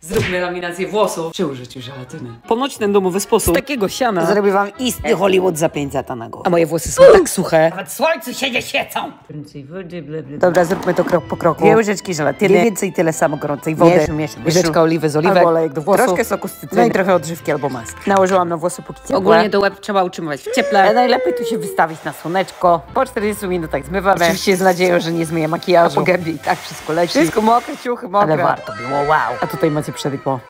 Zróbmy laminację włosów przy użyciu żelatyny. Ponoć ten domowy sposób. Z takiego siana. Zrobię wam istny Hollywood za 5 zeta na głowę. A moje włosy są tak suche. Nawet słońcu się nie świecą. Więcej wody, ble, ble, Dobra, zróbmy to krok po kroku. Dwie łyżeczki żelatyny, mniej więcej tyle samo gorącej wody. Mieszu, mieszu, mieszu. Łyżeczka oliwy z oliwek. Albo olejek do włosów. Troszkę soku z cytryny. No i trochę odżywki albo mask. Nałożyłam na włosy póki ciepłe. Ogólnie to łeb trzeba utrzymywać w cieple. Ale najlepiej tu się wystawić na słoneczko. Po 40 minutach zmywamy. Oczywiście z nadzieją, że nie zmyję makijażu. A po gębie i tak wszystko leci. Wszystko mokre, ciuchy mokre. Ale warto było, wow. A tutaj macie κάθε ψωδικό.